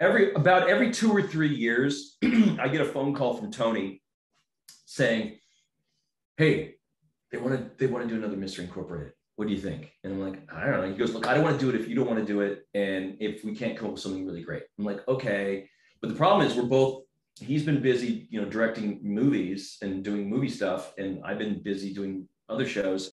every about every two or three years, I get a phone call from Tony saying, "Hey, they want to they want to do another Mystery Incorporated. What do you think?" And I'm like, "I don't know." He goes, "Look, I don't want to do it if you don't want to do it, and if we can't come up with something really great." I'm like, "Okay," but the problem is we're both. He's been busy, you know, directing movies and doing movie stuff, and I've been busy doing other shows.